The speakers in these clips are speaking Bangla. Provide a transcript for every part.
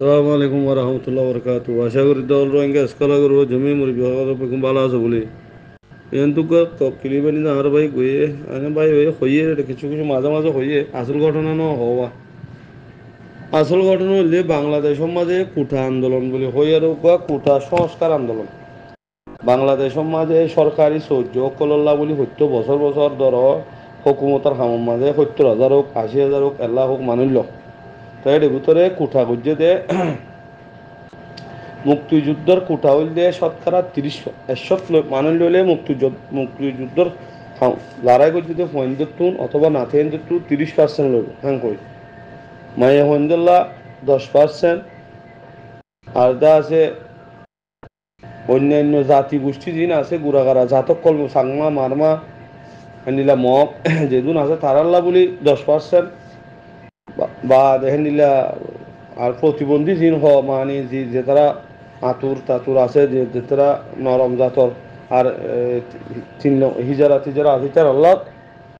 সালামু আলাইকুম ওয়া রাহমাতুল্লাহি ওয়া বারাকাতুহু। আশা করি দল রোহিঙ্গা, স্কলা করব জমি মুরি বিভাগ পেকুম ভালো আছে বলে। কিন্তু তো কিলিবানি না আর ভাই গয়ে আনে ভাই ওই হইয়ে কিছু কিছু মাঝে মাঝে হইয়ে, আসল ঘটনা ন হওয়া। আসল ঘটনা হইলে বাংলাদেশের মাঝে কুঠা আন্দোলন বলে আর কুঠা সংস্কার আন্দোলন। বাংলাদেশের মাঝে সরকারি সহ্য কলল্লা বলি হত্য বছর বছর ধর, হকুমতার হামর মাঝে, সত্তর হাজার হোক, আশি হাজার হোক, এল্লা হোক মানুষ তো এর ভিতরে কুঠা গুজে দে। মুক্তিযুদ্ধর কুঠা হইল দে শতকরা তিরিশ, একশত মানুষ লইলে মুক্তিযুদ্ধ, মুক্তিযুদ্ধর লড়াই করছে যে ফয়েন্দ্রতুন অথবা নাথেন্দ্রতুন তিরিশ পার্সেন্ট লইব হ্যাঁ কই? মাইয়া ফয়েন্দ্রল্লা দশ পার্সেন্ট আর দা আছে অন্যান্য জাতি গোষ্ঠী যিন আছে, গুড়াগাড়া জাতক কলম, সাংমা, মারমা নিলা মগ, যেদিন আছে তারাল্লা বলি দশ পার্সেন্ট বা দেখেন নিলা আর প্রতিবন্ধী যিন হ মানে যে যে তারা আতুর তাতুর আছে, যে যে তারা নরম জাতর, আর তিন হিজারা তিজারা আছে, তার আল্লাহ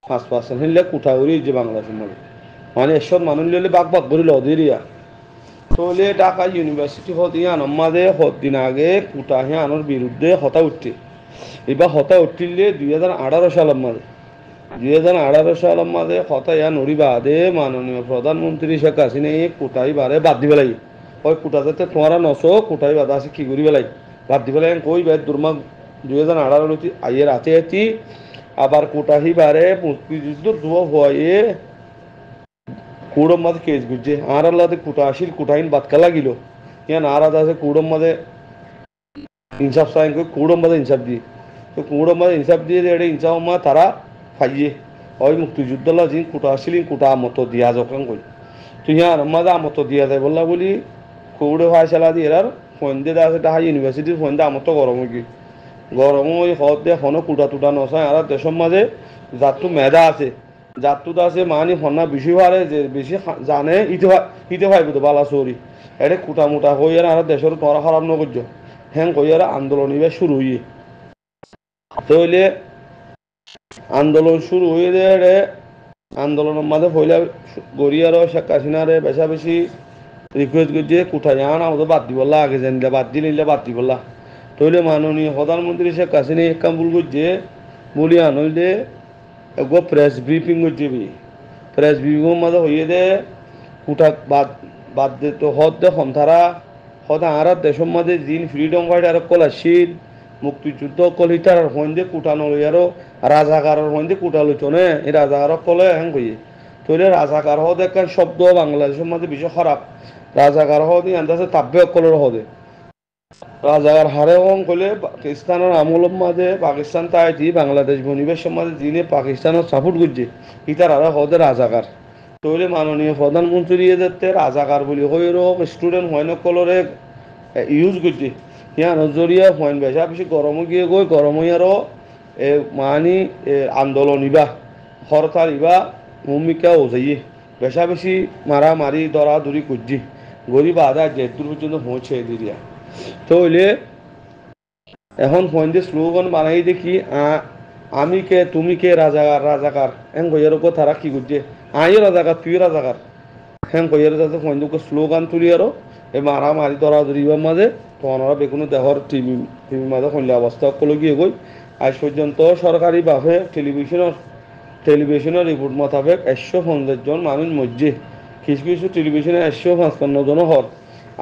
পাঁচ পার্সেন্ট হিলে কুঠাগুড়ি যে বাংলাদেশের মধ্যে। মানে এসব মানুষ লিলে বাক বাক করে লদিরিয়া তোলে ঢাকা ইউনিভার্সিটি হত হত দিন আগে কুটা আনোর বিরুদ্ধে হতা উঠছে। এবার হতা উঠিলে দুই হাজার আঠারো সালের মাঝে দুই হাজার আঠারো সাল মাঝে হতায়া নড়ি বাদে মাননীয় প্রধানমন্ত্রী শেখ হাসিনা এই কোটাই বারে বাদ দিব লাগে। ওই কোটা যাতে তোমারা নশো কোটাই বাধা আছে, কি করি বেলাই বাদ দিব লাগে কই বে দুর্মা দুই হাজার আঠারো আইয়ের আতে আতি আবার কোটাহি বারে দুয়া হয়ে কুড়ম মাঝে কেস গুজছে আর আল্লাহতে কোটা আসিল কোটাইন বাতকা লাগিল। কেন আর আছে কুড়ম মাঝে ইনসাফ সাইন করে কুড়ম মাঝে ইনসাফ দিয়ে। তো কুড়ম মাঝে ইনসাফ দিয়ে এটা ইনসাফ মা তারা ফাইয়ে ওই মুক্তিযুদ্ধলা যিন কুটা আসিলিন কুটা আমত দিয়া যখন কই তুই হ্যাঁ মাদে আমত দিয়া যায় বললা বলি, কৌড়ে ভাই চালা দিয়ে এরার ফোন দিয়ে আছে তাহা ইউনিভার্সিটির ফোন দিয়ে আমত গরম কি গরম ওই হদ দিয়ে হনো কুটা টুটা নসায় আর দেশের মাঝে যাত্রু মেধা আছে। জাতুত আছে মানি হন্না বেশি হারে যে বেশি জানে, ইতে ইতে ভাই বুঝো বালা চৌরি। এটা কুটা মুটা হইয়ার আর দেশের তোরা খারাপ নগর্য হ্যাং কইয়ার আন্দোলন শুরু হইয়ে। তাহলে আন্দোলন শুরু হয়ে দেয় আন্দোলনের মাঝে হইলে গড়িয়ারও শেখ হাসিনারে বেশা বেশি রিকোয়েস্ট করছে কুঠাই আন আমাদের বাদ দিবল্লা আগে জানিলে বাদ দিলে বাদ দিবল্লা তাহলে মাননীয় প্রধানমন্ত্রী শেখ হাসিনা এক কাম ভুল করছে, বলি আনইলে এগো প্রেস ব্রিফিং করছিবি প্রেস ব্রিফিং মাঝে হইয়ে দে কুটা বাদ বাদ দে তো, হদ দে সন্থারা হদ আর দেশের মাঝে জিন ফ্রিডম ফাইটার কল আসিল মুক্তিযুদ্ধ কল হিতার হইন দে কুটা নলই আরও রাজাকারের হইন দে কুটা লইছনে এই রাজাকার কলে হ্যাং কইয়ে। তৈলে রাজাকার হদ একটা শব্দ বাংলাদেশের মাঝে বেশি খারাপ। রাজাকার হদ আন্দাজে তাব্বে কলের হদে রাজার হারে হং কলে পাকিস্তানের আমলের মাঝে, পাকিস্তান তাই দি বাংলাদেশ বনিবেশের মাঝে যিনি পাকিস্তানের সাপোর্ট করছে ইতার আরও হদে রাজাকার। তৈলে মাননীয় প্রধানমন্ত্রী যাতে রাজাকার বলি হইর স্টুডেন্ট হয় কলরে ইউজ করছে। ইয়া নজরিয়া হইন বেশা বেশি গরম গিয়ে গই গরম আরও এ মানি আন্দোলন ইবা হরতাল ইবা, ভূমিকা ও যাইয়ে বেশা মারামারি দরাদরি করছি গরিব আদা জেদুর পর্যন্ত পৌঁছে দিরিয়া তো হইলে এখন ফোন স্লোগান বানাই দেখি আমি কে, তুমি কে রাজাকার রাজাকার কইয়ার ওপর তারা কি করছে আইও রাজাকার তুই রাজাকার হ্যাঁ কইয়ার যাতে ফোন দুঃখ স্লোগান তুলি আরও, এই মারা মারি ধরা ধরিবার মাঝে, তখন ওরা বেগুনো দেহর টিভি টিভির মাঝে শুনলে অবস্থা সকলো গিয়ে গই। আজ পর্যন্ত সরকারিভাবে টেলিভিশনের টেলিভিশনের রিপোর্ট মোতাবেক একশো পঞ্চাশ জন মানুষ মধ্যে কিছু কিছু টেলিভিশনে একশো পাঁচপান্ন জন হর।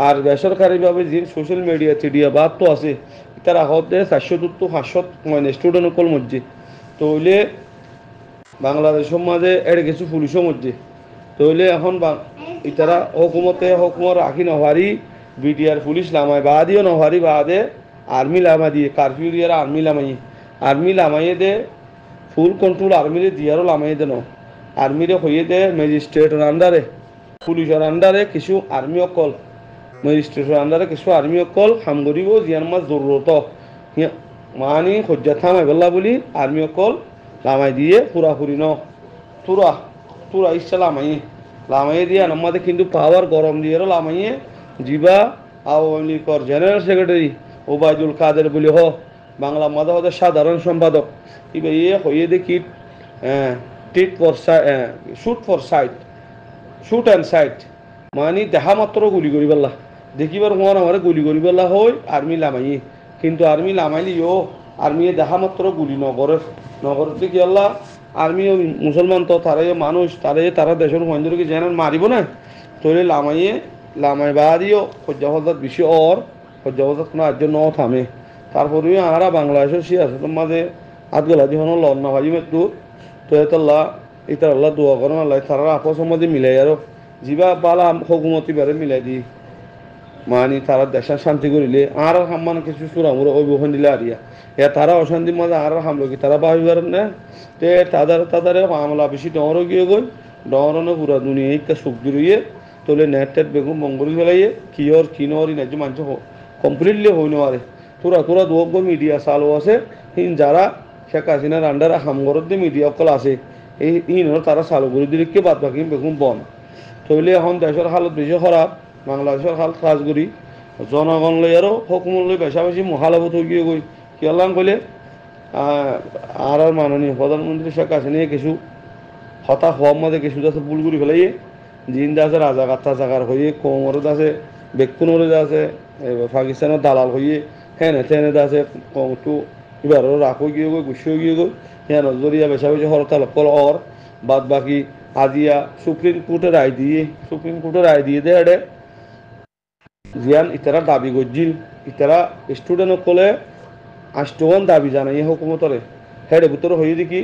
আর বেসরকারিভাবে যে সোশ্যাল মিডিয়া টিডিয়া বাদ তো আছে, তারা হতে চারশো তো পাঁচশো মানে স্টুডেন্ট কল মধ্যে তো হইলে বাংলাদেশের মাঝে এর কিছু পুলিশও মধ্যে তো হইলে এখন ইতারা হকুমতে হকুমত রাখি নহারি বিটিআর পুলিশ লামাই বাদিও নহারি বাদে আর্মি লামা দিয়ে, কারফিউ দিয়ে আর্মি লামাই আর্মি লামাইয়ে দে, ফুল কন্ট্রোল আর্মিরে দিয়ারও লামাই দে ন। আর্মিরে হইয়ে দে ম্যাজিস্ট্রেটের আন্ডারে, পুলিশের আন্ডারে কিছু আর্মি অকল। ম্যাজিস্ট্রেটের আন্ডারে কিছু আর্মি অকল কাম করিব জিয়ান মাছ জরুরত। মানি সজ্জা থামাই বললা বলি আর্মি অকল লামাই দিয়ে পুরাপুরি ন। তুরা তুরা ইচ্ছা লামাই লামাইয়ে দিয়ে আমাদের কিন্তু পাওয়ার গরম দিয়ে লামাইয়ে জিবা, আওয়ামী লীগর জেনারেল সেক্রেটারি ওবায়দুল কাদের বলি, হ, বাংলা মাদাবাদের সাধারণ সম্পাদক। ইবে ইয়ে হইয়ে দেখি tit for shoot for sight, shoot and sight. মানে দেখা মাত্র গুলি করি পাল্লা। দেখিবার হওয়ার আমার গুলি করি বলা হয় আর্মি লামাই কিন্তু আর্মি লামাইলি, ও আর্মি দেখা মাত্র গুলি নগরের নগরতে কি আল্লাহ আর্মি মুসলমান তো তারাই মানুষ, তারাই তারা দেশের মহেন্দ্রকে যেন মারিব না। তৈরি লামাইয়ে, লামাই বাড়িও সজ্জাফজাত বেশি অর সজ্জাফজাত কোনো আর্য ন থামে। তারপরে আমরা বাংলাদেশের সিয়াসতের মাঝে হাত গলা দিয়ে লন না একটু। তো এতাল্লাহ ইতার আল্লাহ দোয়া করেন, আল্লাহ তারা আপস মধ্যে মিলাই আরও যিবা বালা হকুমতি বারে মিলাই দি মানি তারা দেশা শান্তি করিলে, আর হাম্মান কিছু সুরামুর ওই বহন দিলে আরিয়া। এ তারা অশান্তির মাঝে আর হামলো কি তারা পাবিবার না? তে তাদের তাদের মামলা বেশি ডর গিয়ে গই ডরনে পুরা দুনিয়া একটা সুখ দিরইয়ে, তোলে নেট টেট বেগুন মঙ্গল ফেলাইয়ে, কিয়র কিনর নাজ্য মানুষ কমপ্লিটলি হই নয়ারে তোরা তোরা দোক মিডিয়া চালু আছে, হিন যারা শেখ হাসিনার আন্ডারে হামগরত যে মিডিয়া অকল আছে, এই ইনর তারা চালু করে দিলে কে বাদ বাকি বেগুন বন? তৈলে এখন দেশের হালত বেশি খারাপ। বাংলাদেশের হাল কাজ কাজগুড়ি জনগণ লই আরও হকুমত লই বেশা বেশি মহালাভত হয়ে গিয়ে গই কি আল্লাহ কইলে আর আর মাননীয় প্রধানমন্ত্রী শেখ হাসিনা কিছু হতাশ হওয়ার মধ্যে কিছু যাতে ভুল করে ফেলাইয়ে জিন্দা আছে রাজা কাত্তা জাগার হয়ে কোমরত আছে বেকুনরে আছে পাকিস্তানের দালাল হয়ে হেনে তেনে আছে কমটু এবার রাখো গিয়ে গই গুছিয়ে গিয়ে গই হ্যাঁ জরিয়া বেশা বেশি হরতাল কল অর বাদ বাকি আজিয়া সুপ্রিম কোর্টের রায় দিয়ে সুপ্রিম কোর্টের রায় দিয়ে দেয় জিয়ান ইতারা দাবি গজ্জিল ইতারা স্টুডেন্ট সকলে আষ্টগণ দাবি জানাই হুকুমতরে হেডে ভিতর হয়ে দেখি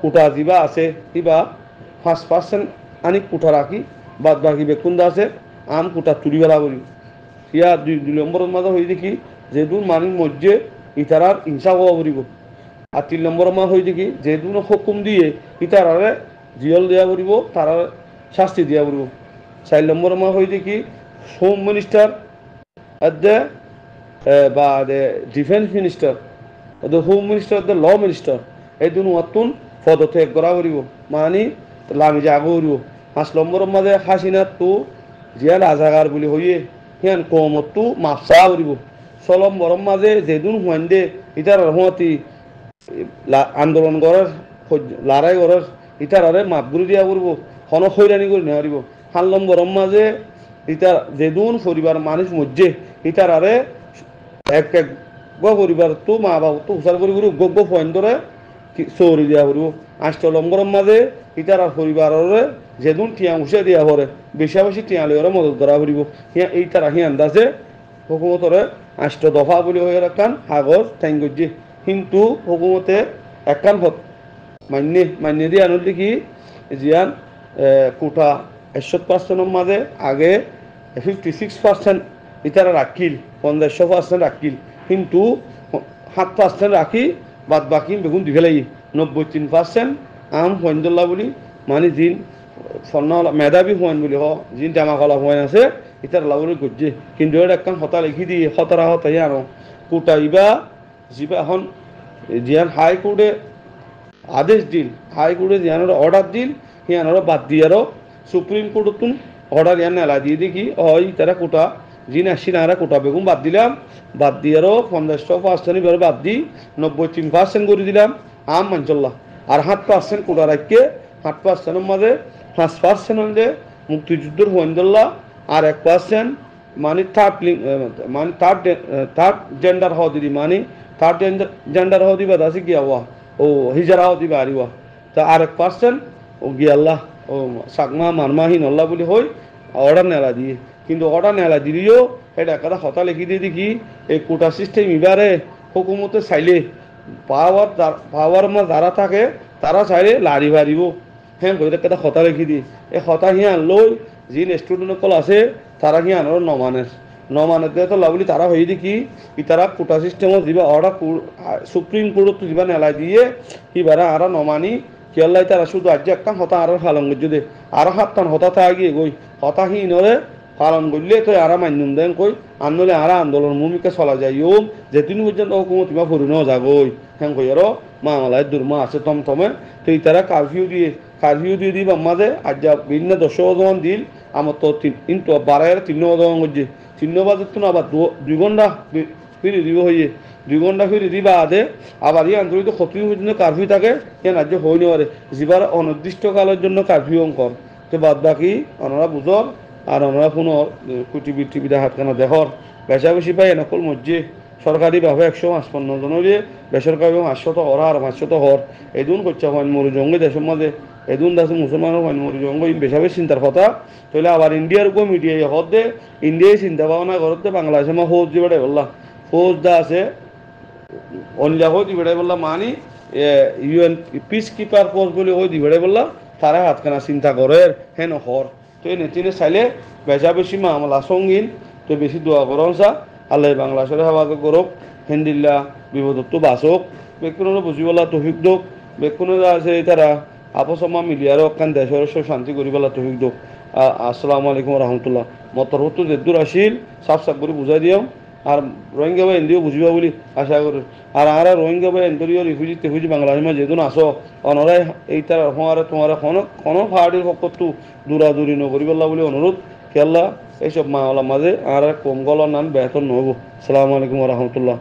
কুটা যিবা আছে কিবা পাঁচ পার্সেন্ট আনি কুটা রাখি বাদ বাকি বেকুন্দা আছে আম কুটা তুলি বেলা করি ইয়া দুই দুই নম্বরের মাঝে হয়ে দেখি যেদুন মানুষ মধ্যে ইতারার হিংসা হওয়া করিব আর তিন নম্বর মা হয়ে দেখি যেদুন হুকুম দিয়ে ইতারারে জিয়ল দেওয়া করিব তারা শাস্তি দিয়া করিব চার নম্বর মা হয়ে দেখি হোম মিনিস্টার দ্য বা দ্য ডিফেন্স মিনিস্টার দ্য হোম মিনিস্টার দ্য ল মিনিস্টার এই দুন অতুন পদত্যাগ করা করিব। মানি লামি জাগ করিব। পাঁচ নম্বরের মাঝে হাসিনা তো জিয়া রাজাগার বুলি হইয়ে হিয়ান কমত তো মাপসা করিব। ছ নম্বরের মাঝে যেদিন হুয়ান দে ইটার হুঁয়াতি আন্দোলন করার লড়াই করার ইটারে মাপগুলি দিয়া করব। হন হইরানি করে নেওয়া সাত নম্বরের মাঝে ইটার যেদুন পরিবার মানুষ মধ্যে ইটার আরে এক এক পরিবার তো মা বাবা তো হুসার করি করি গগ্গ ফয়েন ধরে চৌরি দিয়া করব। আষ্ট নম্বরের মাঝে ইটার আর পরিবারের যেদুন টিয়া উসে দিয়া পরে। বেশা বেশি টিয়া লিওরে মদত করা করিব। হিয়া এই তারা আন্দাজে হুকুমতরে আষ্ট দফা বলি হয়ে রাখান ঠাইন গজ্জি কিন্তু হুকুমতে একান মান্যে মান্যে দিয়ে আনুল দেখি, জিয়ান কোটা একশো পার্সেন্টের মাঝে আগে ফিফটি সিক্স পার্সেন্ট ইতারা রাখিল পঞ্চাশশো পার্সেন্ট রাখিল, কিন্তু সাত পার্সেন্ট রাখি বাদ বাকি বেগুন দি ফেলাই, নব্বই তিন পার্সেন্ট আম হইন্দুল্লাহ বলি মানে জিন স্বর্ণ মেধাবী হইন বলি হ, জিন টেমাকলা হইন আছে ইতার লাউরি গজ্জে। কিন্তু এটা একখান হতা লিখি দি হতরা হতাই আনো। কোটা ইবা, যিবা এখন জিয়ান হাইকোর্টে আদেশ দিল। হাইকোর্টে ইয়ানোর অর্ডার দিল ইয়ানোর বাদ দিয়ারও সুপ্রিম কোর্টতুন অর্ডার ইয়ান নেলা দিয়ে দেখি, ওই তারা কোটা জিন আসি নারা কোটা বেগুন বাদ দিলাম, বাদ দিয়ারও পঞ্চাশটা পার্সেন্ট এবার বাদ দি, নব্বই তিন পার্সেন্ট করে দিলাম, আম মানচল্লাহ আর সাত পার্সেন্ট কোটা রাখকে সাত পার্সেন্টের মাঝে, পাঁচ পার্সেন্ট হলে মুক্তিযুদ্ধের হোয়েন্দল্লাহ আর এক পার্সেন্ট মানে থার্ড মানে থার্ড থার্ড জেন্ডার হওয়া দিদি মানে থার্ড জেন্ডার হওয়া দিবা দাসি গিয়া হওয়া ও হিজারাও দিবা আরিবা তা আর এক পার্সেন্ট ও গিয়াল্লাহ সাকমা মারমাহীন আল্লাহ বলি হই, অর্ডার নেলা দিয়ে। কিন্তু অর্ডার নেলা দিলেও এটা একটা কথা লিখি দিয়ে দেখি, এই কোটা সিস্টেম এবারে হুকুমতে চাইলে পাওয়ার পাওয়ার মা যারা থাকে, তারা চাইলে লারি বাড়িব হ্যাঁ কইলে একটা কথা লিখি দিয়ে এই কথা হিয়ান লই যিন স্টুডেন্ট কল আছে তারা হিয়ানোর নমানে। নমানেতে তো লাভলি তারা হয়ে দেখি তারা কোটা সিস্টেমত দিবা অর্ডার সুপ্রিম কোর্টত দিবা নেলাই দিয়ে ইবারা আর নমানি কিয়াল্লাই তারা শুধু আজ একটা হতা আর ফালন করছে দে আর হাতটান হতা থাকি গই হতা হিনরে পালন করলে তো আর মান্যম দেন কই আন্দোলনে আর আন্দোলন ভূমিকা চলা যায় ওম যেদিন পর্যন্ত হুকুমত ইমা ফুরি যাগই হ্যাঁ কই আর মামালাই দুর্মা আছে তমতমে তো তারা কারফিউ দিয়ে কারফিউ দিয়ে দিব মাঝে আজ যা ভিন্ন দশ ওজন দিল আমার তো কিন্তু বারায় তিন ওজন করছে তিন বাজে তো আবার দুই ঘণ্টা ফিরে দিব হইয়ে। দুই ঘণ্টা ফিরে দিবা আদে। আবার এই আন্তরিক ক্ষতি পর্যন্ত কারফিউ থাকে সে রাজ্য হই নেওয়ারে। যিবার অনির্দিষ্টকালের জন্য কারফিউ অঙ্কর তো বাদ বাকি ওনারা বুঝর, আর আমরা কোনো কুটিবি টিভিতে হাতখানা দেখর বেচা বেশি পাই নকল মসজিদ। সরকারিভাবে একশো পাঁচপন্ন জনের বেসরকারি পাঁচশত হর আর পাঁচশত হর। এদুন করছে হয় মরু জঙ্গি দেশের মাঝে। এদুন দাসে মুসলমানের হয় মরু জঙ্গি বেশা বেশি চিন্তার কথা। তাহলে আবার ইন্ডিয়ার উপর মিডিয়া হদ দে। ইন্ডিয়ায় চিন্তা ভাবনা করতে বাংলাদেশে মা ফৌজ দিবে বললা। ফৌজ দা আছে অনলিয়া হয়ে দিবে বললা মানি ইউএন পিস কিপার ফোর্স বলে ওই দিবে বললা, তারা হাতখানা চিন্তা করে, হেন হর। তো এই নেতিনে চাইলে বেচা বেশি মামলা সঙ্গীন, তো বেশি দোয়া করো সা আল্লাহ বাংলাদেশের হেফাজত করুক, হেন্দিল্লা বিপদত্ব বাসক বেকুনের বুঝিবলা তহিক দোক। বেকুনের আছে, তারা আপসমা মিলিয়ারও কান দেশের শান্তি করিবেলা তহিক দোক। আসসালামু আলাইকুম রহমতুল্লাহ। মতর হতো যেদূর আসিল, সাফ সাফ করে বুঝাই দিও আর রোহিঙ্গা বা এনডিও বুঝিবা বলে আশা করি আর আর রোহিঙ্গা বা এনডিও রিফিউজি টেফিউজি বাংলাদেশ মা যেদিন আসো অনরাই এইটার হওয়ারে তোমার কোনো কোনো ফাড়ির পক্ষতো দূরাদূরি নকরিবেলা বলে অনুরোধ খেলা এইসব মাওলা মাঝে আর কম গলার নাম বেতন নহব। সালামু আলাইকুম রহমতুল্লাহ